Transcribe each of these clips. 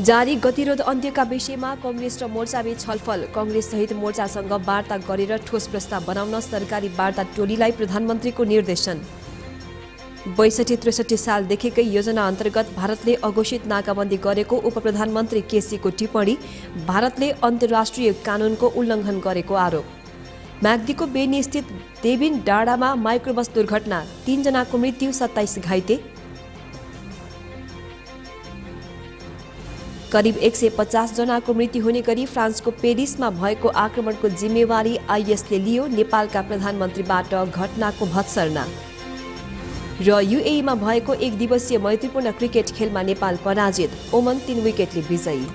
जारी गतिरोध अन्त्यका विषयमा कङ्ग्रेस र मोर्चाबीच छलफल। कङ्ग्रेससहित मोर्चासँग वार्ता गरेर ठोस प्रस्ताव बनाउन सरकारी वार्ता टोलीलाई प्रधानमन्त्रीको निर्देशन। बैसठी त्रिसठी सालदेखिकै योजना अन्तर्गत भारतले अघोषित नाकाबन्दी गरेको उप प्रधानमन्त्री केसीको टिप्पणी भारतले अन्तर्राष्ट्रिय कानुनको उल्लङ्घन गरेको आरोप। म्याग्दीको बेनी स्थित देविन डाँडामा माइक्रोबस दुर्घटना तीनजनाको मृत्यु सत्ताइस घाइते। करिब एक सय पचासजनाको मृत्यु हुने गरी फ्रान्सको पेरिसमा भएको आक्रमणको जिम्मेवारी आइएसले लियो नेपालका प्रधानमन्त्रीबाट घटनाको भत्सर्ना। र युएईमा भएको एक दिवसीय मैत्रीपूर्ण क्रिकेट खेलमा नेपाल पराजित। ओमन तीन विकेटले विजयी।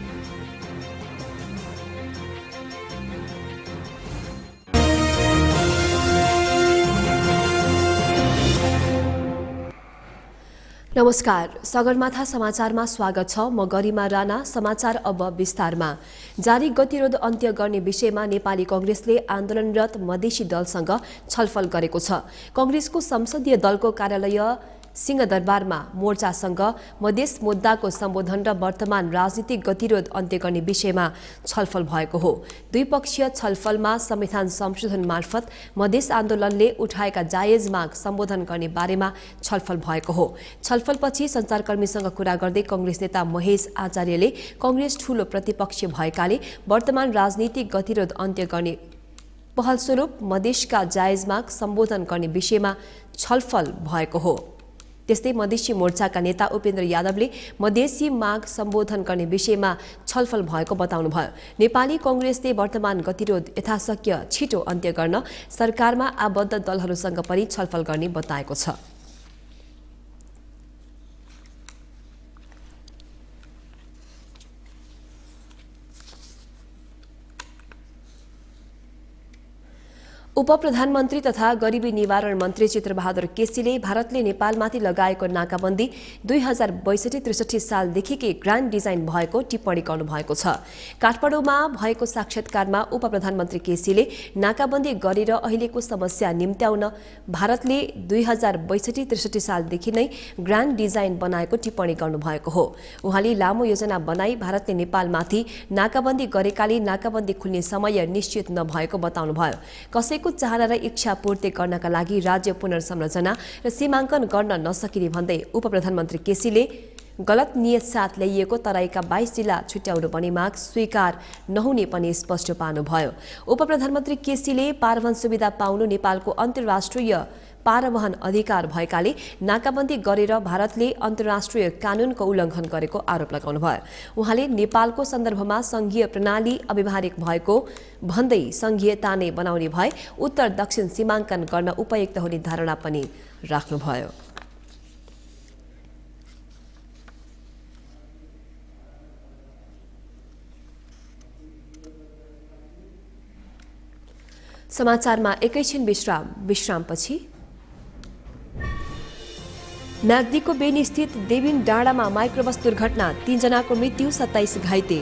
नमस्कार सगरमाथा समाचारमा स्वागत छ। म गरिमा राणा समाचार अब विस्तारमा। जारी गतिरोध अन्त्य गर्ने विषयमा नेपाली कङ्ग्रेसले आन्दोलनरत मधेसी दलसँग छलफल गरेको छ। कङ्ग्रेसको संसदीय दलको कार्यालय सिंहदरबारमा मोर्चासँग मधेस मुद्दाको सम्बोधन र वर्तमान राजनीतिक गतिरोध अन्त्य गर्ने विषयमा छलफल भएको हो। द्विपक्षीय छलफलमा संविधान संशोधन मार्फत मधेस आन्दोलनले उठाएका जायज माग सम्बोधन गर्ने बारेमा छलफल भएको हो। छलफलपछि सञ्चारकर्मीसँग कुरा गर्दै कङ्ग्रेस नेता महेश आचार्यले कङ्ग्रेस ठूलो प्रतिपक्ष भएकाले वर्तमान राजनीतिक गतिरोध अन्त्य गर्ने पहलस्वरूप मधेसका जायज माग सम्बोधन गर्ने विषयमा छलफल भएको हो। त्यस्तै मधेसी मोर्चाका नेता उपेन्द्र यादवले मधेसी माग सम्बोधन गर्ने विषयमा छलफल भएको बताउनुभयो। नेपाली कङ्ग्रेसले वर्तमान गतिरोध यथाशक्य छिटो अन्त्य गर्न सरकारमा आबद्ध दलहरूसँग पनि छलफल गर्ने बताएको छ। उप प्रधानमन्त्री तथा गरिबी निवारण मन्त्री चित्रबहादुर केसीले भारतले नेपालमाथि लगाएको नाकाबन्दी दुई हजार बैसठी त्रिसठी सालदेखिकै ग्रान्ड डिजाइन भएको टिप्पणी गर्नुभएको छ। काठमाडौँमा भएको साक्षात्कारमा उप प्रधानमन्त्री केसीले नाकाबन्दी गरेर अहिलेको समस्या निम्त्याउन भारतले दुई हजार बैसठी त्रिसठी सालदेखि नै ग्रान्ड डिजाइन बनाएको टिप्पणी गर्नुभएको हो। उहाँले लामो योजना बनाई भारतले नेपालमाथि नाकाबन्दी गरेकाले नाकाबन्दी खुल्ने समय निश्चित नभएको बताउनुभयो। कसैको सबैको चाहना र इच्छा पूर्ति गर्नका लागि राज्य पुनर्संरचना र सीमाङ्कन गर्न नसकिने भन्दै उप प्रधानमन्त्री केसीले गलत नियत साथ ल्याइएको तराईका बाइस जिल्ला छुट्याउनु पर्ने माग स्वीकार नहुने पनि स्पष्ट पार्नुभयो। उप प्रधानमन्त्री केसीले पारवन सुविधा पाउनु नेपालको अन्तर्राष्ट्रिय पारवहन अधिकार भएकाले नाकाबन्दी गरेर भारतले अन्तर्राष्ट्रिय कानूनको उल्लङ्घन गरेको आरोप लगाउनुभयो। उहाँले नेपालको सन्दर्भमा संघीय प्रणाली अव्यवहारिक भएको भन्दै संघीयता नै बनाउने भए उत्तर दक्षिण सीमाङ्कन गर्न उपयुक्त हुने धारणा पनि राख्नुभयो। समाचारमा एकैछिन विश्राम विश्रामपछि नागदीको बेनीस्थित देविन डाँडामा माइक्रोबस दुर्घटना तीनजनाको मृत्यु सत्ताइस घाइते।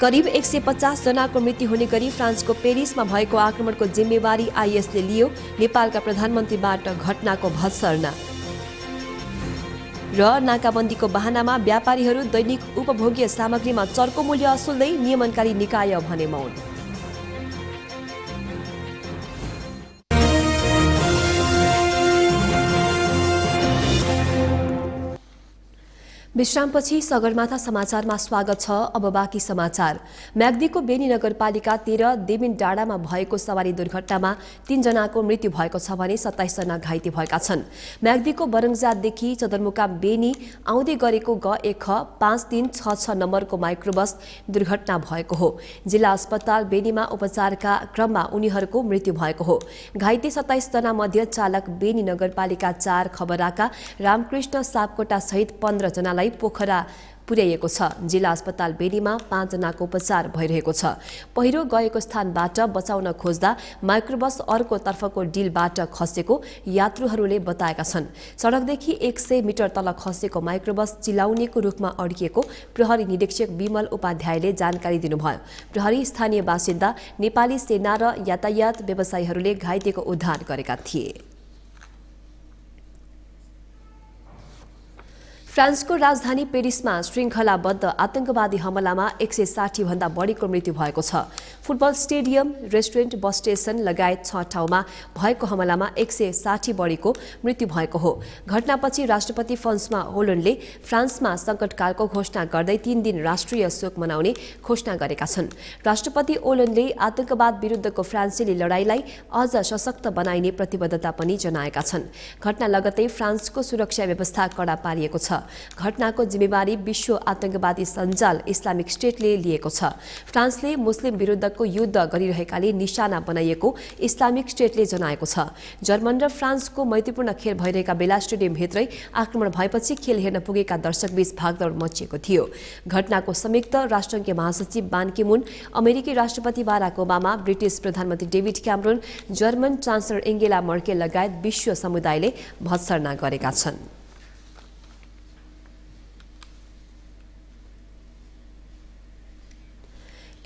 करिब एक सय पचासजनाको मृत्यु हुने गरी फ्रान्सको पेरिसमा भएको आक्रमणको जिम्मेवारी आइएसले लियो नेपालका प्रधानमन्त्रीबाट घटनाको भत्सर्ना। र नाकाबन्दीको बहानामा व्यापारीहरू दैनिक उपभोग्य सामग्रीमा चर्को मूल्य असुल्दै नियमनकारी निकाय भने मौन। विश्रामपछि सगरमाथा समाचारमा स्वागत छ। अब बाँकी समाचार। म्याग्दीको बेनी नगरपालिका तेह्र देविन डाँडामा भएको सवारी दुर्घटनामा तीनजनाको मृत्यु भएको छ भने सत्ताइसजना घाइते भएका छन्। म्याग्दीको बरङजातदेखि सदरमुकाम बेनी आउँदै गरेको ग एक ख पाँच तिन छ छ नम्बरको माइक्रोबस दुर्घटना भएको हो। जिल्ला अस्पताल बेनीमा उपचारका क्रममा उनीहरूको मृत्यु भएको हो। घाइते सत्ताइसजना मध्ये चालक बेनी नगरपालिका चार खबराका रामकृष्ण सापकोटा सहित पन्ध्रजनालाई पोखरा पुर्याइएको छ। जिल्ला अस्पताल बेनीमा पाँचजनाको उपचार भइरहेको छ। पहिरो गएको स्थानबाट बचाउन खोज्दा माइक्रोबस अर्को तर्फको डिलबाट खसेको यात्रुहरूले बताएका छन्। सडकदेखि एक सय मिटर तल खसेको माइक्रोबस चिलाउनेको रूपमा अड्किएको प्रहरी निरीक्षक विमल उपाध्यायले जानकारी दिनुभयो। प्रहरी स्थानीय बासिन्दा नेपाली सेना र यातायात व्यवसायीहरूले घाइतेको उद्धार गरेका थिए। फ्रान्सको राजधानी पेरिसमा श्रृङ्खलाबद्ध आतंकवादी हमलामा एक सय साठीभन्दा बढीको मृत्यु भएको छ। Football stadium restaurant bus station लगायत छ ठाउँमा भएको हमलामा एक सय साठी बढीको मृत्यु भएको हो। घटनापछि राष्ट्रपति फन्समा होलन्डले फ्रान्समा सङ्कटकालको घोषणा गर्दै तीन दिन राष्ट्रिय शोक मनाउने घोषणा गरेका छन्। राष्ट्रपति ओलनले आतंकवाद विरुद्धको फ्रान्सेली लडाईँलाई अझ सशक्त बनाइने प्रतिबद्धता पनि जनाएका छन्। घटना लगतै फ्रान्सको सुरक्षा व्यवस्था कडा पारिएको छ। घटनाको जिम्मेवारी विश्व आतंकवादी सञ्जाल इस्लामिक स्टेटले लिएको छ। फ्रान्सले मुस्लिम विरुद्धको युद्ध गरिरहेकाले निशाना बनाइएको इस्लामिक स्टेटले जनाएको छ। जर्मन र फ्रान्सको मैत्रीपूर्ण खेल भइरहेका बेला स्टेडियमभित्रै आक्रमण भएपछि खेल हेर्न पुगेका दर्शकबीच भागदौड मचिएको थियो। घटनाको संयुक्त राष्ट्रसङ्घीय महासचिव बानकिमुन अमेरिकी राष्ट्रपति बाराक ओबामा ब्रिटिस प्रधानमन्त्री David Cameron German chancellor Angela Merkel लगायत विश्व समुदायले भत्सर्ना गरेका छन्।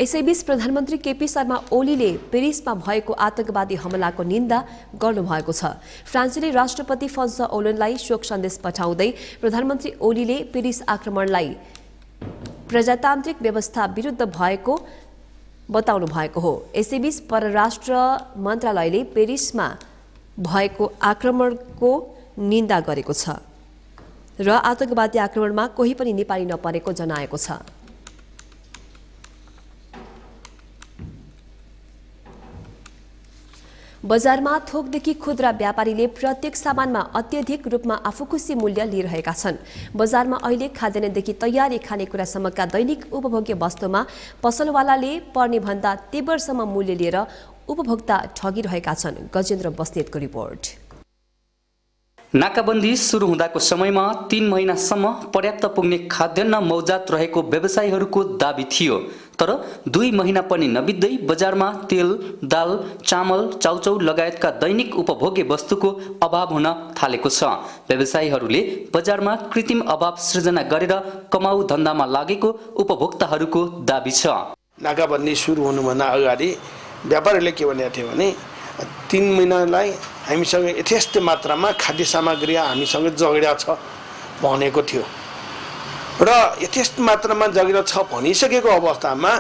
यसैबीच प्रधानमन्त्री केपी शर्मा ओलीले पेरिसमा भएको आतंकवादी हमलाको निन्दा गर्नुभएको छ। फ्रान्सेली राष्ट्रपति फन्स ओलनलाई शोक सन्देश पठाउँदै प्रधानमन्त्री ओलीले पेरिस आक्रमणलाई प्रजातान्त्रिक व्यवस्था विरुद्ध भएको बताउनु भएको हो। यसैबीच परराष्ट्र मन्त्रालयले पेरिसमा भएको आक्रमणको निन्दा गरेको छ र आतंकवादी आक्रमणमा कोही पनि नेपाली नपरेको जनाएको छ। बजारमा थोकदेखि खुद्रा व्यापारीले प्रत्येक सामानमा अत्यधिक रूपमा आफू खुसी मूल्य लिइरहेका छन्। बजारमा अहिले खाद्यान्नदेखि तयारी खानेकुरासम्मका दैनिक उपभोग्य वस्तुमा पसलवालाले पर्ने भन्दा तेब्बरसम्म मूल्य लिएर उपभोक्ता ठगिरहेका छन् गजेन्द्र बस्नेतको रिपोर्ट। नाकाबन्दी सुरु हुँदाको समयमा तीन महिनासम्म पर्याप्त पुग्ने खाद्यान्न मौजात रहेको व्यवसायीहरूको दावी थियो। तर दुई महिना पनि नबित्दै बजारमा तेल दाल चामल चाउचाउ लगायतका दैनिक उपभोग्य वस्तुको अभाव हुन थालेको छ। व्यवसायीहरूले बजारमा कृत्रिम अभाव सृजना गरेर कमाउ धन्दामा लागेको उपभोक्ताहरूको दावी छ। नाकाबन्दी सुरु हुनुभन्दा अगाडि व्यापारीले के भनेको थियो भने तिन महिनालाई हामीसँग यथेष्ट मात्रामा खाद्य सामग्री हामीसँग जगेडा छ भनेको थियो। र यथेष्ट मात्रामा जगिर छ भनिसकेको अवस्थामा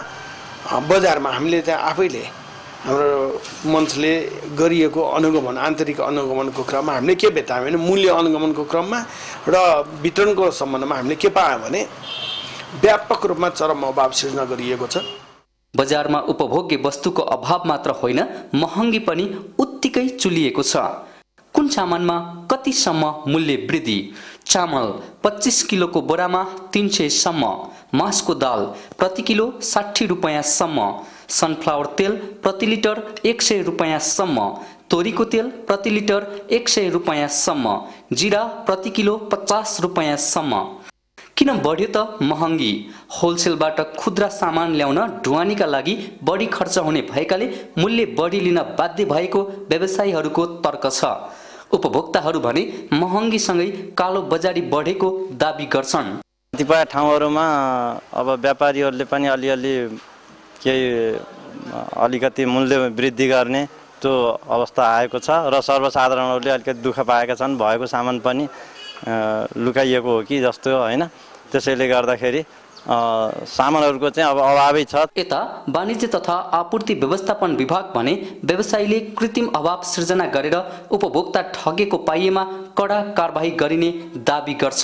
बजारमा हामीले त्यहाँ आफैले हाम्रो मञ्चले गरिएको अनुगमन आन्तरिक अनुगमनको क्रममा हामीले के भेटायौँ भने मूल्य अनुगमनको क्रममा र वितरणको सम्बन्धमा हामीले के पायौँ भने व्यापक रूपमा चरम अभाव सृजना गरिएको छ। बजारमा उपभोग्य वस्तुको अभाव मात्र होइन महँगी पनि उत्तिकै चुलिएको छ। कुन सामानमा कतिसम्म मूल्य वृद्धि? चामल पच्चिस किलोको बोरामा तिन सयसम्म मासको दाल प्रति किलो साठी रुपियाँसम्म सनफ्लावर तेल प्रति लिटर एक सय रुपियाँसम्म तोरीको तेल प्रति लिटर एक सय रुपियाँसम्म जिरा प्रति किलो पचास रुपियाँसम्म। किन बढ्यो त महँगी? होलसेलबाट खुद्रा सामान ल्याउन ढुवानीका लागि बढी खर्च हुने भएकाले मूल्य बढी लिन बाध्य भएको व्यवसायीहरूको तर्क छ। उपभोक्ताहरू भने महँगीसँगै कालो बजारी बढेको दावी गर्छन्। कतिपय ठाउँहरूमा अब व्यापारीहरूले पनि अलिअलि केही अलिकति मूल्य वृद्धि गर्ने त्यो अवस्था आएको छ र सर्वसाधारणहरूले अलिकति दुःख पाएका छन्। भएको सामान पनि लुकाइएको हो कि जस्तो होइन? त्यसैले गर्दाखेरि सामानहरूको चाहिँ अब अभावै छ। यता वाणिज्य तथा आपूर्ति व्यवस्थापन विभाग भने व्यवसायीले कृत्रिम अभाव सृजना गरेर उपभोक्ता ठगेको पाइएमा कडा कारवाही गरिने दावी गर्छ।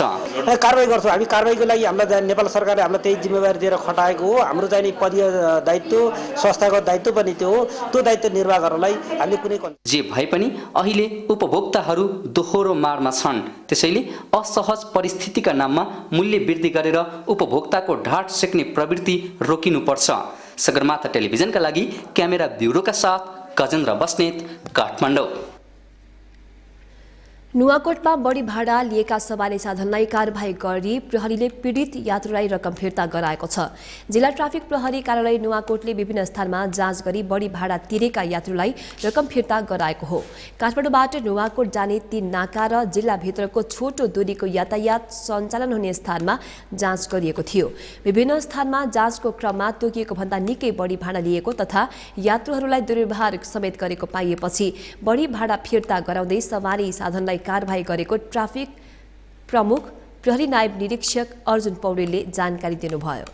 कारवाही गर्छौँ। हामी कारवाहीको लागि हामीलाई नेपाल सरकारले हामीलाई त्यही जिम्मेवारी दिएर खटाएको हो। हाम्रो चाहिँ पदीय दायित्व संस्थाको दायित्व पनि त्यो हो। त्यो दायित्व निर्वाह गर्नलाई हामीले कुनै जे भए पनि अहिले उपभोक्ताहरू दोहोरो मारमा छन्। त्यसैले असहज परिस्थितिका नाममा मूल्य वृद्धि गरेर उपभोक्ताको ढाड सेक्ने प्रवृत्ति रोकिनुपर्छ। सगरमाथा टेलिभिजनका लागि क्यामेरा ब्युरोका साथ गजेन्द्र बस्नेत काठमाडौँ। नुवाकोटमा बढी भाडा लिएका सवारी साधनलाई कारवाही गरी प्रहरीले पीडित यात्रुलाई रकम फिर्ता गराएको छ। जिल्ला ट्राफिक प्रहरी कार्यालय नुवाकोटले विभिन्न स्थानमा जाँच गरी बढी भाडा तिरेका यात्रुलाई रकम फिर्ता गराएको हो। काठमाडौँबाट नुवाकोट जाने तीन नाका र जिल्लाभित्रको छोटो दूरीको यातायात सञ्चालन हुने स्थानमा जाँच गरिएको थियो। विभिन्न स्थानमा जाँचको क्रममा तोकिएको भन्दा निकै बढी भाडा लिएको तथा यात्रुहरूलाई दुर्व्यवहार समेत गरेको पाइएपछि बढी भाडा फिर्ता गराउँदै सवारी साधनलाई कारवाही गरेको ट्राफिक प्रमुख प्रहरी नायब निरीक्षक अर्जुन पौडेलले जानकारी दिनुभयो।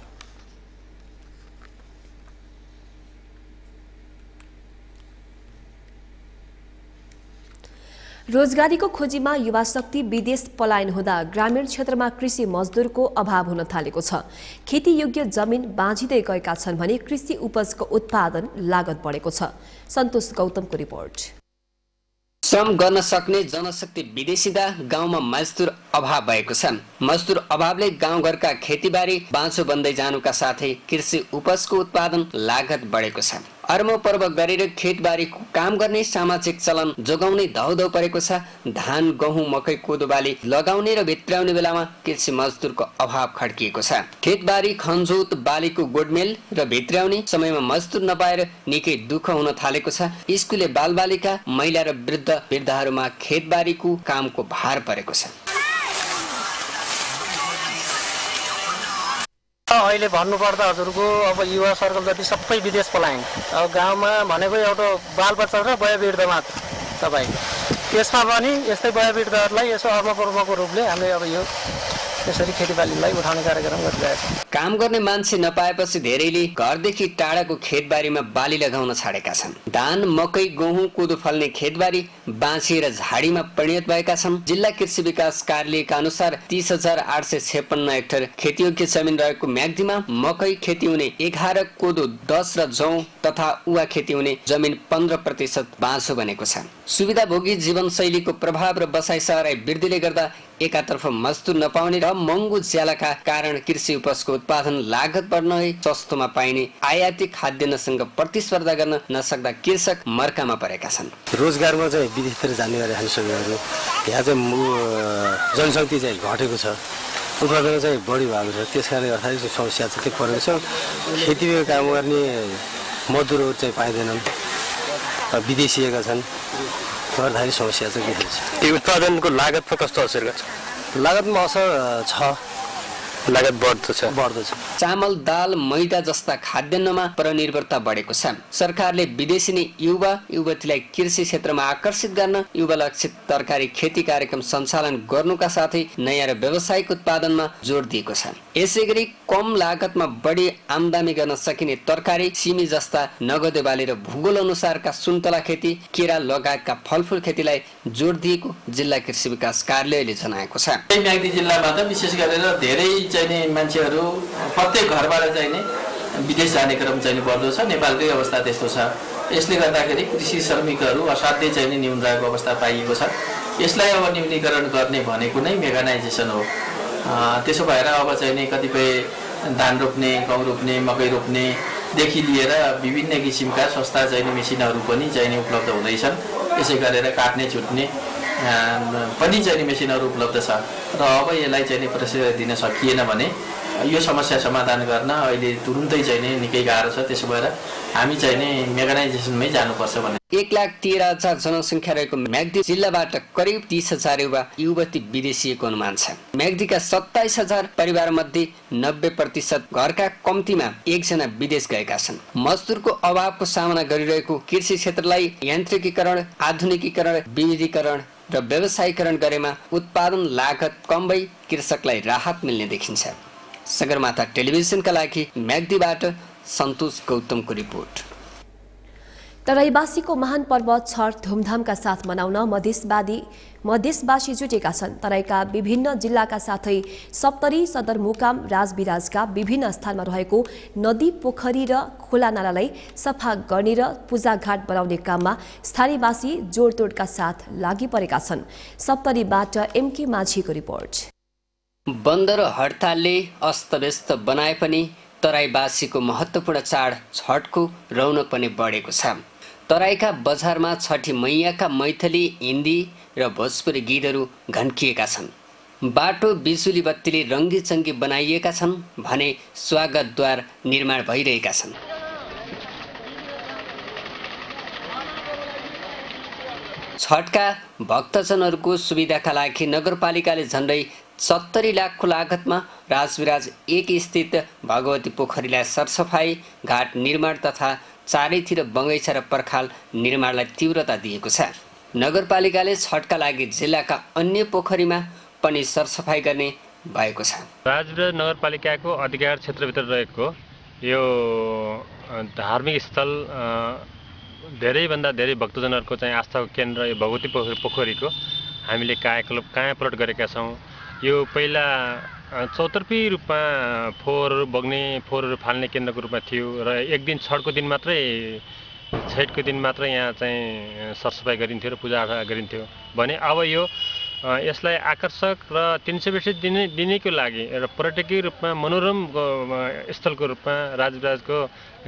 रोजगारीको खोजीमा युवा शक्ति विदेश पलायन हुँदा ग्रामीण क्षेत्रमा कृषि मजदुरको अभाव हुन थालेको छ। खेतीयोग्य जमिन बाँझिँदै गएका छन् भने कृषि उपजको उत्पादन लागत बढेको छ। सन्तोष गौतमको रिपोर्ट। श्रम गर्न सक्ने जनशक्ति विदेशिँदा गाउँमा मजदुर अभाव भएको छ। मजदुर अभावले गाउँघरका खेतीबारी बाँचो बन्दै जानुका साथै कृषि उपजको उत्पादन लागत बढेको छ। अर्म पर्व गरेर खेतबारीको काम गर्ने सामाजिक चलन जोगाउने धौधौ परेको छ। धान गहुँ मकै कोदो बाली लगाउने र भित्राउने बेलामा कृषि मजदुरको अभाव खड्किएको छ। खेतबारी खनजोत बालीको गोडमेल र भित्राउने समयमा मजदुर नपाएर निकै दुःख हुन थालेको छ। स्कुले बालबालिका महिला र वृद्ध वृद्धहरूमा खेतबारीको कामको भार परेको छ। अहिले भन्नुपर्दा हजुरको अब युवा सर्कल जति सबै विदेश पलायन। अब गाउँमा भनेको एउटा बालबच्चा र वयोवृद्ध मात्र तपाईँ। त्यसमा पनि यस्तै वयोवृद्धहरूलाई यसो अर्मपर्मको रूपले हामीले अब यो त्यसरी खेतीबालीलाई उठाउने कार्यक्रम गरिरहेको छ। काम गर्ने मान्छे नपाएपछि धेरैले घरदेखि टाढाको खेतबारीमा बाली लगाउन छाडेका छन्। धान मकै गहुँ कोदो फल्ने खेतबारी बाँचिएर झाडीमा परिणत भएका छन्। जिल्ला कृषि विकास कार्यालयका अनुसार तिस हजार आठ सय छेपन्न हेक्टर खेतीयोग्य जमिन रहेको म्याग्दीमा मकै खेती हुने एघार कोदो दस र जौ तथा उवा खेती हुने जमिन पन्ध्र प्रतिशत बाँझो बनेको छ। सुविधाभोगी जीवनशैलीको प्रभाव र बसाइ सराई वृद्धिले गर्दा एकातर्फ मजदुर नपाउने र महँगो ज्यालाका कारण कृषि उपजको उत्पादन लागत बढ्न सस्तोमा पाइने आयातिक खाद्यान्नसँग प्रतिस्पर्धा गर्न नसक्दा कृषक मर्कामा परेका छन्। रोजगारमा चाहिँ विदेशतिर जाने गरे हामीसँगहरू यहाँ चाहिँ जनशक्ति चाहिँ घटेको छ। उत्पादन चाहिँ बढी भएको छ। त्यस कारणले गर्दाखेरि समस्या चाहिँ परेको छ। खेतीमा काम गर्ने मजदुरहरू चाहिँ पाइँदैनन्। विदेशिएका छन्। गर्दाखेरि समस्या चाहिँ देखिन्छ यो उत्पादनको लागतमा कस्तो असर गर्छ? लागतमा असर छ। लागत बढ्दो छ। बढ्दो छ। चामल दाल मैदा जस्ता खाद्यान्नमा परनिर्भरता बढेको छ। सरकारले विदेशी नै युवा युवतीलाई कृषि क्षेत्रमा आकर्षित गर्न युवा लक्षित तरकारी खेती कार्यक्रम सञ्चालन गर्नुका साथै नयाँ र व्यावसायिक उत्पादनमा जोड दिएको छ। यसै गरी कम लागतमा बढी आमदानी गर्न सकिने तरकारी सिमी जस्ता नगदे बाली र भूगोल अनुसारका सुन्तला खेती केरा लगायतका फलफुल खेतीलाई जोड दिएको जिल्ला कृषि विकास कार्यालयले जनाएको छ। त विशेष गरेर धेरै चाहिँ नि मान्छेहरू प्रत्येक घरबाट चाहिँ नि विदेश जाने क्रम चाहिँ बढ्दो छ। नेपालकै अवस्था त्यस्तो छ। यसले गर्दाखेरि कृषि श्रमिकहरू असाध्यै चाहिँ नि न्यून रहेको अवस्था पाइएको छ। यसलाई अब न्यूनीकरण गर्ने भनेको नै मेकानाइजेसन हो। त्यसो भएर अब चाहिँ नि कतिपय धान रोप्ने गहुँ रोप्ने मकै रोप्नेदेखि लिएर विभिन्न किसिमका सस्ता चाहिँ नि मेसिनहरू पनि चाहिँ नि उपलब्ध हुँदैछन्। यसै गरेर काट्ने छुट्ने पनि चाहिँ मेसिनहरू उपलब्ध छ। र अब यसलाई चाहिँ नि प्रशय दिन सकिएन भने यो समस्या समाधान गर्न अहिले तुरुन्तै चाहिँ नि निकै गाह्रो छ। त्यसो भएर हामी चाहिँ नि मेकानाइजेसनमै जानुपर्छ भन्ने एक लाख तेह्र हजार जनसङ्ख्या रहेको म्याग्दी जिल्लाबाट करिब तिस हजार युवा युवती विदेशिएको अनुमान छ। म्याग्दीका सत्ताइस हजार परिवार मध्ये नब्बे प्रतिशत घरका कम्तीमा एकजना विदेश गएका छन्। मजदुरको अभावको सामना गरिरहेको कृषि क्षेत्रलाई यान्त्रिकीकरण आधुनिकीकरण विविधीकरण र व्यवसायीकरण गरेमा उत्पादन लागत कम भई कृषकलाई राहत मिल्ने देखिन्छ। सगरमाथा टेलिभिजनका लागि म्याग्दीबाट सन्तोष गौतमको रिपोर्ट। तराईवासीको महान पर्व छठ धुमधामका साथ मनाउन मधेसवादी मधेसवासी जुटेका छन्। तराईका विभिन्न जिल्लाका साथै सप्तरी सदरमुकाम राजविराजका विभिन्न स्थानमा रहेको नदी पोखरी र खोला नालालाई सफा गर्ने र पूजाघाट बनाउने काममा स्थानीयवासी जोडतोडका साथ लागि परेका छन्। सप्तरीबाट एमके माझीको रिपोर्ट। बन्द र हडतालले अस्तव्यस्त बनाए पनि तराईवासीको महत्त्वपूर्ण चाड छठको रौनक पनि बढेको छ। तराईका बजारमा छठी मैयाका मैथली हिन्दी र भोजपुरी गीतहरू घन्किएका छन्। बाटो बिजुली बत्तीले रङ्गीचङ्गी बनाइएका छन् भने स्वागतद्वार निर्माण भइरहेका छन्। छठका भक्तजनहरूको सुविधाका लागि नगरपालिकाले झन्डै सत्तरी लाखको लागतमा राजविराज एक स्थित भगवती पोखरीलाई सरसफाई घाट निर्माण तथा चारैतिर बगैँचा र पर्खाल निर्माणलाई तीव्रता दिएको छ। नगरपालिकाले छठका लागि जिल्लाका अन्य पोखरीमा पनि सरसफाई गर्ने भएको छ। राजविराज नगरपालिकाको अधिकार क्षेत्रभित्र रहेको यो धार्मिक स्थल धेरैभन्दा धेरै भक्तजनहरूको चाहिँ आस्थाको केन्द्र यो भगवती पोखरी पोखरीको हामीले कायाकल्प कायापलट गरेका छौँ। यो पहिला चौतर्फी रूपमा फोहोरहरू बग्ने फोहोरहरू फाल्ने केन्द्रको रूपमा थियो र एक दिन छठको दिन मात्रै छैठको दिन मात्रै यहाँ चाहिँ सरसफाइ गरिन्थ्यो र पूजाआजा गरिन्थ्यो। भने अब यो यसलाई आकर्षक र तिन सय वर्ष दिने दिनेको लागि एउटा पर्यटकीय रूपमा मनोरम स्थलको रूपमा राजविराजको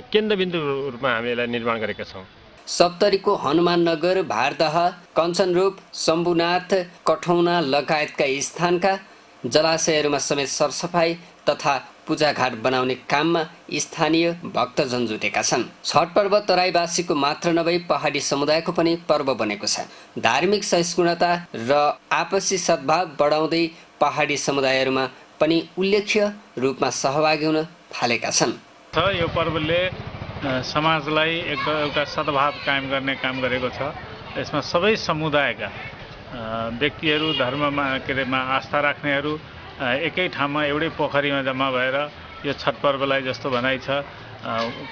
केन्द्रबिन्दु रूपमा हामीले यसलाई निर्माण गरेका छौँ। सप्तरीको हनुमान नगर भारदह कञ्चनरूप शम्भुनाथ कठौना लगायतका स्थानका जलाशयहरूमा समेत सरसफाइ तथा पूजाघाट बनाउने काममा स्थानीय भक्तजन जुटेका छन्। छठ पर्व तराईवासीको मात्र नभई पहाडी समुदायको पनि पर्व बनेको छ। धार्मिक सहिष्णुता र आपसी सद्भाव बढाउँदै पहाडी समुदायहरूमा पनि उल्लेख्य रूपमा सहभागी हुन थालेका छन्। यो पर्वले समाजलाई एउटा सद्भाव कायम गर्ने काम गरेको छ। यसमा सबै समुदायका व्यक्तिहरू धर्ममा के अरे मा आस्था राख्नेहरू एकै ठाउँमा एउटै पोखरीमा जम्मा भएर यो छठ पर्वलाई जस्तो भनाइ छ।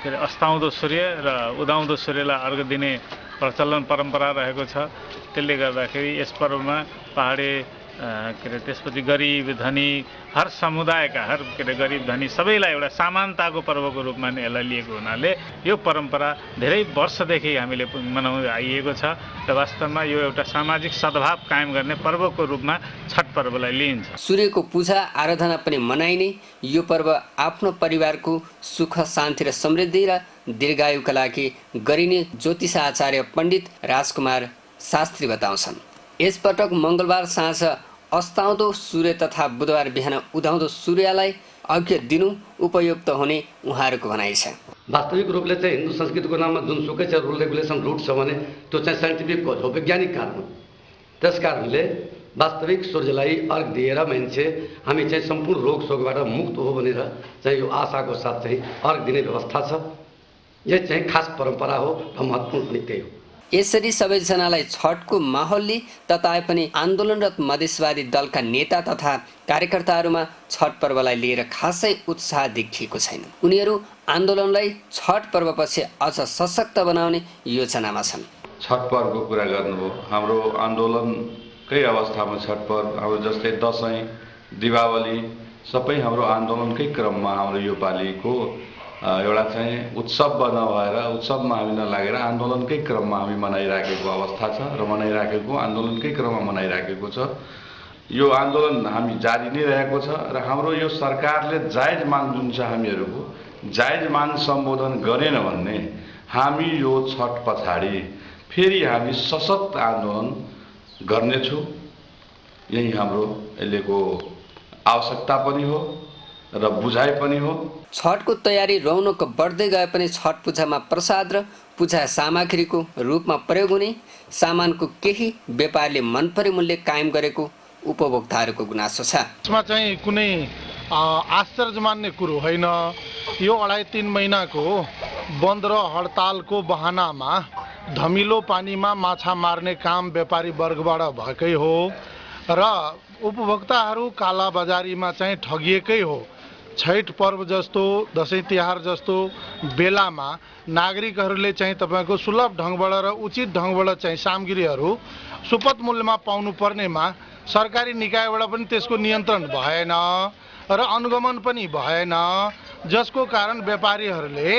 के अरे अस्ताउँदो सूर्य र उदाउँदो सूर्यलाई अर्घ दिने प्रचलन परम्परा रहेको छ। त्यसले गर्दाखेरि यस पर्वमा पहाडे के अरे त्यसपछि गरिब धनी हर समुदायका हर के अरे गरिब धनी सबैलाई एउटा समानताको पर्वको रूपमा नै यसलाई लिएको हुनाले यो परम्परा धेरै वर्षदेखि हामीले मनाउँदै आइएको छ र वास्तवमा यो एउटा सामाजिक सद्भाव कायम गर्ने पर्वको रूपमा छठ पर्वलाई लिइन्छ। सूर्यको पूजा आराधना पनि मनाइने यो पर्व आफ्नो परिवारको सुख शान्ति र समृद्धि र दीर्घायुका लागि गरिने ज्योतिष आचार्य पण्डित राजकुमार शास्त्री बताउँछन्। यसपटक मङ्गलबार साँझ अस्ताउँदो सूर्य तथा बुधबार बिहान उदाउँदो सूर्यलाई अर्घ्य दिनु उपयुक्त हुने उहाँहरूको भनाइ छ। वास्तविक रूपले चाहिँ हिन्दू संस्कृतिको नाममा जुनसुकै चाहिँ रुल रेगुलेसन रुट छ भने त्यो चाहिँ साइन्टिफिक खोज हो वैज्ञानिक कारण हो। त्यस कारणले वास्तविक सूर्यलाई अर्घ दिएर मान्छे हामी चाहिँ सम्पूर्ण रोग सोगबाट मुक्त हो भनेर चाहिँ यो आशाको साथ चाहिँ अर्घ दिने व्यवस्था छ। यो चाहिँ खास परम्परा हो र महत्त्वपूर्ण पनि त्यही हो। यसरी सबैजनालाई छठको माहौलले तताए पनि आन्दोलनरत मधेसवादी दलका नेता तथा कार्यकर्ताहरूमा छठ पर्वलाई लिएर खासै उत्साह देखिएको छैन। उनीहरू आन्दोलनलाई छठ पर्वपछि अझ सशक्त बनाउने योजनामा छन्। छठ पर्वको कुरा गर्नुभयो। हाम्रो आन्दोलनकै अवस्थामा छठ पर्व अब जस्तै दसैँ दिपावली सबै हाम्रो आन्दोलनकै क्रममा हाम्रो यो पालिको अ, एउटा चाहिँ उत्सव नभएर उत्सवमा हामी नलागेर आन्दोलनकै क्रममा हामी मनाइराखेको अवस्था छ र मनाइराखेको आन्दोलनकै क्रममा मनाइराखेको छ। यो आन्दोलन हामी जारी नै रहेको छ र हाम्रो यो सरकारले जायज माग जुन छ हामीहरूको जायज माग सम्बोधन गरेन भने हामी यो छठ पछाडि फेरि हामी सशक्त आन्दोलन गर्नेछौँ। यही हाम्रो अहिलेको आवश्यकता पनि हो। र बुझाइ पनि हो। छठको तयारी रौनक बढ्दै गए पनि छठ पूजामा प्रसाद र पूजा सामग्रीको रूपमा प्रयोग हुने सामानको केही व्यापारले मनपरी मूल्य कायम गरेको उपभोक्ताहरूको गुनासो छ। यसमा चाहिँ कुनै आश्चर्य मान्ने कुरो होइन। यो अढाई तिन महिनाको बन्द र हडतालको बहानामा धमिलो पानीमा माछा मार्ने काम व्यापारी वर्गबाट भएकै हो र उपभोक्ताहरू कालाबजारीमा चाहिँ ठगिएकै हो। छैठ पर्व जस्तो दसैँ तिहार जस्तो बेलामा नागरिकहरूले चाहिँ तपाईँको सुलभ ढङ्गबाट र उचित ढङ्गबाट चाहिँ सामग्रीहरू सुपथ मूल्यमा पाउनु पर्नेमा सरकारी निकायबाट पनि त्यसको नियन्त्रण भएन र अनुगमन पनि भएन जसको कारण व्यापारीहरूले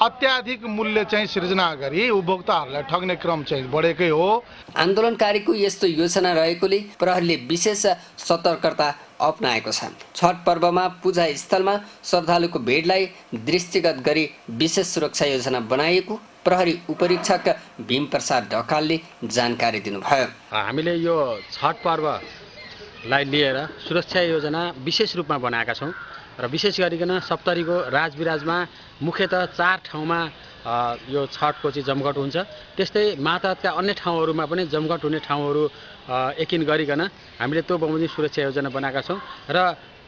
अत्याधिक मूल्य चाहिँ सृजना गरी उपभोक्ताहरूलाई ठग्ने क्रम चाहिँ बढेकै हो। आन्दोलनकारीको यस्तो योजना रहेकोले प्रहरीले विशेष सतर्कता अप्नाएको छ छठ पर्वमा पूजा स्थलमा श्रद्धालुको भिडलाई दृष्टिगत गरी विशेष सुरक्षा योजना बनाइएको प्रहरी उपरीक्षक भीम प्रसाद ढकालले जानकारी दिनुभयो। हामीले यो छठ पर्वलाई लिएर सुरक्षा योजना विशेष रूपमा बनाएका छौँ र विशेष गरिकन सप्तरीको राजविराजमा मुख्यतः चार ठाउँमा यो छठको चाहिँ जमघट हुन्छ। त्यस्तै माताहतका अन्य ठाउँहरूमा पनि जमघट हुने ठाउँहरू अ, एकिन गरिकन हामीले त्यो बमोजिम सुरक्षा योजना बनाएका छौँ। र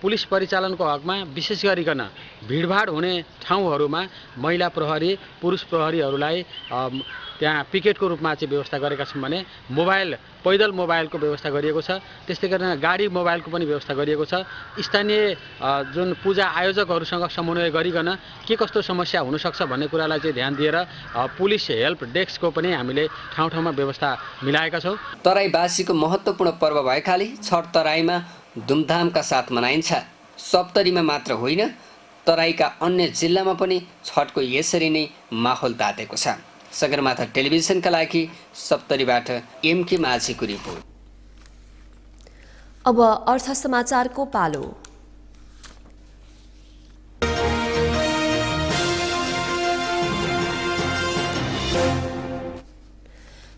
पुलिस परिचालनको हकमा विशेष गरिकन भिडभाड हुने ठाउँहरूमा महिला प्रहरी पुरुष प्रहरीहरूलाई त्यहाँ पिकेटको रूपमा चाहिँ व्यवस्था गरेका छौँ भने मोबाइल पैदल मोबाइलको व्यवस्था गरिएको छ। त्यस्तै गरेर गाडी मोबाइलको पनि व्यवस्था गरिएको छ। स्थानीय जुन पूजा आयोजकहरूसँग समन्वय गरिकन के कस्तो समस्या हुनसक्छ भन्ने कुरालाई चाहिँ ध्यान दिएर पुलिस हेल्प डेस्कको पनि हामीले ठाउँ ठाउँमा व्यवस्था मिलाएका छौँ। तराईवासीको महत्त्वपूर्ण पर्व भएकाले छठ तराईमा धुमधामका साथ मनाइन्छ। सप्तरीमा मात्र होइन तराईका अन्य जिल्लामा पनि छठको यसरी नै माहौल तातेको छ। सगरमाथा टेलिभिजनका लागि सप्तरीबाट एमके माझीको रिपोर्ट। अब अर्थ समाचारको पालो।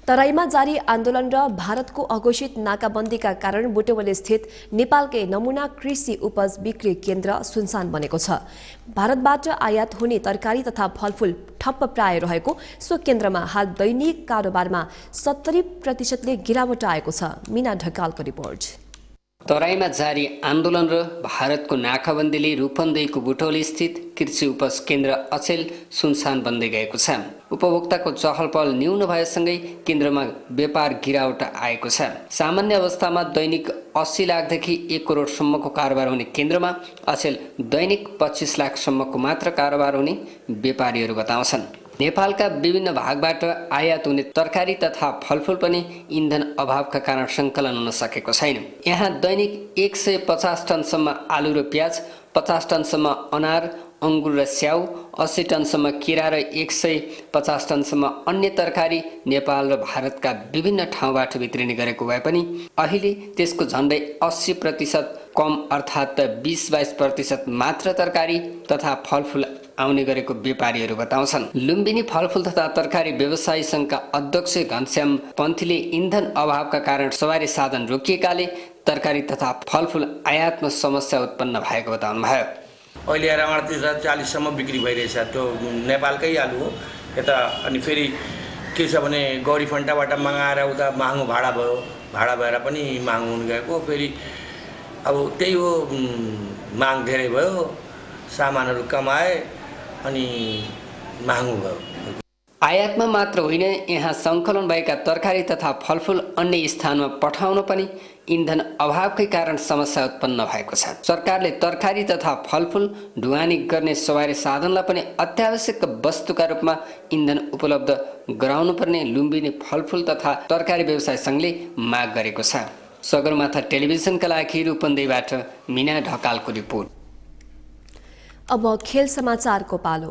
तराईमा जारी आन्दोलन र भारतको अघोषित नाकाबन्दीका कारण बुटवली स्थित नेपालकै नमुना कृषि उपज बिक्री केन्द्र सुनसान बनेको छ। भारतबाट आयात हुने तरकारी तथा फलफूल ठप्प प्राय रहेको सो केन्द्रमा हाल दैनिक कारोबारमा सत्तरी प्रतिशतले गिरावट आएको छ। मिना ढकालको रिपोर्ट। तराईमा जारी आन्दोलन र भारतको नाकाबन्दीले रूपन्देहीको बुटौली स्थित कृषि उपज केन्द्र अचेल सुनसान बन्दै गएको छ। उपभोक्ताको चहल पहल न्यून भएसँगै केन्द्रमा व्यापार गिरावट आएको छ। सामान्य अवस्थामा दैनिक अस्सी लाखदेखि एक करोडसम्मको कारोबार हुने केन्द्रमा अचेल दैनिक पच्चिस लाखसम्मको मात्र कारोबार हुने व्यापारीहरू बताउँछन्। नेपालका विभिन्न भागबाट आयात हुने तरकारी तथा फलफुल पनि इन्धन अभावका कारण सङ्कलन हुन सकेको छैन। यहाँ दैनिक एक सय पचास टनसम्म आलु र प्याज पचास टनसम्म अनार अङ्गुर र स्याउ अस्सी टनसम्म किरा र एक सय पचास टनसम्म अन्य तरकारी नेपाल र भारतका विभिन्न ठाउँबाट भित्रिने गरेको भए पनि अहिले त्यसको झन्डै अस्सी प्रतिशत कम अर्थात् बिस बाइस प्रतिशत मात्र तरकारी तथा फलफुल आउने गरेको व्यापारीहरू बताउँछन्। लुम्बिनी फलफुल तथा तरकारी व्यवसायी सङ्घका अध्यक्ष घनश्याम पन्थीले इन्धन अभावका कारण सवारी साधन रोकिएकाले तरकारी तथा फलफुल आयातमा समस्या उत्पन्न भएको बताउनुभयो। अहिले आएर अडतिस चालिससम्म बिक्री भइरहेछ। त्यो नेपालकै आलु हो। यता अनि फेरि के छ भने गौरी फन्टाबाट मगाएर उता महँगो भाडा भयो। भाडा भएर पनि महँगो हुन गएको। फेरि अब त्यही हो माग धेरै भयो। सामानहरू कमाए। अनि महँगो भयो। आयातमा मात्र होइन यहाँ सङ्कलन भएका तरकारी तथा फलफुल अन्य स्थानमा पठाउन पनि इन्धन अभावकै कारण समस्या उत्पन्न भएको छ। सरकारले तरकारी तथा फलफुल ढुवानी गर्ने सवारी साधनलाई पनि अत्यावश्यक वस्तुका रूपमा इन्धन उपलब्ध गराउनुपर्ने लुम्बिनी फलफुल तथा तरकारी व्यवसाय सङ्घले माग गरेको छ। सगरमाथा टेलिभिजनका लागि रूपन्देहीबाट मिना ढकालको रिपोर्ट। अब खेल समाचारको पालो।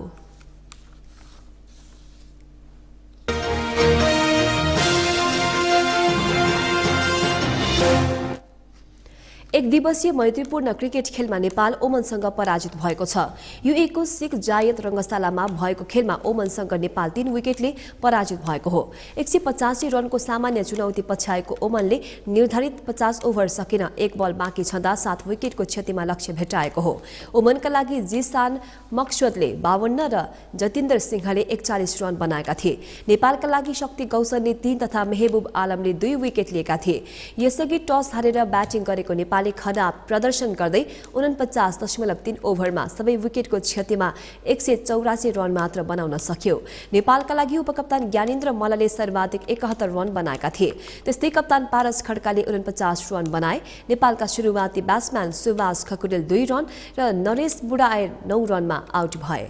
एक दिवसीय मैत्रीपूर्ण क्रिकेट खेलमा नेपाल ओमनसँग पराजित भएको छ। युएको सिख जायत रङ्गशालामा भएको खेलमा ओमनसँग नेपाल तीन विकेटले पराजित भएको हो। एक सय पचासी रनको सामान्य चुनौती पछ्याएको ओमनले निर्धारित पचास ओभर सकेन। एक बल बाँकी छँदा सात विकेटको क्षतिमा लक्ष्य भेटाएको हो। ओमनका लागि जिसान मक्सवदले बावन्न र जतिन्द्र सिंहले एकचालिस रन बनाएका थिए। नेपालका लागि शक्ति गौसनले तीन तथा मेहबुब आलमले दुई विकेट लिएका थिए। यसअघि टस हारेर ब्याटिङ गरेको नेपाल नेपालले खराब प्रदर्शन गर्दै उनपचास दशमलव तीन ओभरमा सबै विकेटको क्षतिमा एक सय चौरासी रन मात्र बनाउन सक्यो। नेपालका लागि उपकप्तान ज्ञानेन्द्र मल्लले सर्वाधिक एकहत्तर रन बनाएका थिए। त्यस्तै कप्तान पारस खड्काले उनपचास रन बनाए। नेपालका सुरुवाती ब्याट्सम्यान सुभाष खकुरेल दुई रन र नरेश बुढाए नौ रनमा आउट भए।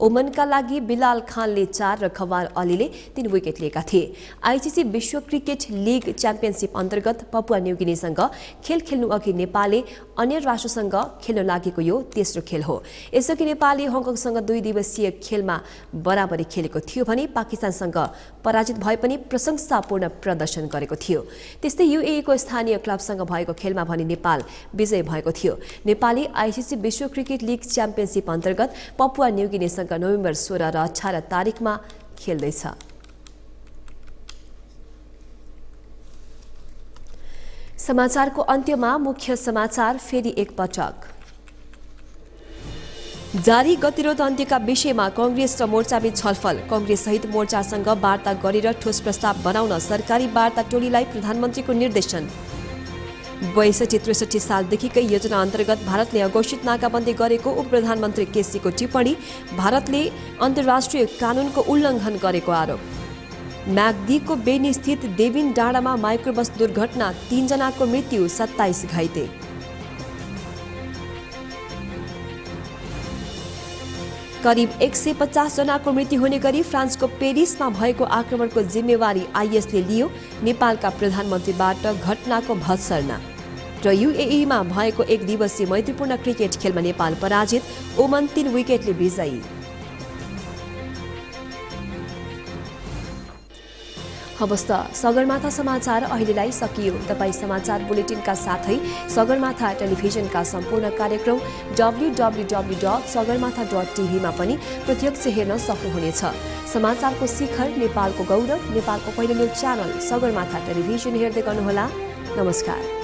ओमनका लागि बिलाल खानले चार र खवार अलीले तीन विकेट लिएका थिए। आइसिसी विश्व क्रिकेट लिग च्याम्पियनसिप अन्तर्गत पपुवा न्युगिनीसँग खेल खेल्नु अघि नेपालले अन्य राष्ट्रसँग खेल्न लागेको यो तेस्रो खेल हो। यसअघि नेपालले हङकङसँग दुई दिवसीय खेलमा बराबरी खेलेको थियो भने पाकिस्तानसँग पराजित भए पनि प्रशंसापूर्ण प्रदर्शन गरेको थियो। त्यस्तै युएको स्थानीय क्लबसँग भएको खेलमा भने नेपाल विजय भएको थियो। नेपाली आइसिसी विश्व क्रिकेट लिग च्याम्पियनसिप अन्तर्गत पपुवा न्युगिनीसँग नोभेम्बर सोह्र र अठार तारिकमा खेल्दैछ। समाचारको अन्त्यमा मुख्य समाचार फेरि एकपटक। जारी गतिरोध अन्त्यका विषयमा कङ्ग्रेस र मोर्चाबीच छलफल। कङ्ग्रेससहित मोर्चासँग वार्ता गरेर ठोस प्रस्ताव बनाउन सरकारी वार्ता टोलीलाई प्रधानमन्त्रीको निर्देशन। बैसठी त्रिसठी सालदेखिकै योजना भारत ने अघोषित नाकाबंदी उप प्रधानमंत्री केसी को टिप्पणी, भारतले अन्तर्राष्ट्रिय कानुनको उल्लङ्घन उल्लंघन आरोप। म्याग्दीको बेनी स्थित देविन डाँडामा माइक्रोबस दुर्घटना तीनजना को मृत्यु, सत्ताइस घाइते। करिब एक सय पचासजनाको मृत्यु हुने गरी फ्रान्सको पेरिसमा भएको आक्रमणको जिम्मेवारी आइएसले लियो नेपालका प्रधानमन्त्रीबाट घटनाको भत्सर्ना। र युएईमा भएको एक दिवसीय मैत्रीपूर्ण क्रिकेट खेलमा नेपाल पराजित ओमन तीन विकेटले विजयी। हवस् त। सगरमाथा समाचार अहिलेलाई सकियो। तपाईँ समाचार बुलेटिनका साथै सगरमाथा टेलिभिजनका सम्पूर्ण कार्यक्रम W W W dot Sagarmatha dot टिभीमा पनि प्रत्यक्ष हेर्न सक्नुहुनेछ। समाचारको शिखर नेपालको गौरव नेपालको पहिलो न्युज च्यानल सगरमाथा टेलिभिजन हेर्दै गर्नुहोला। नमस्कार।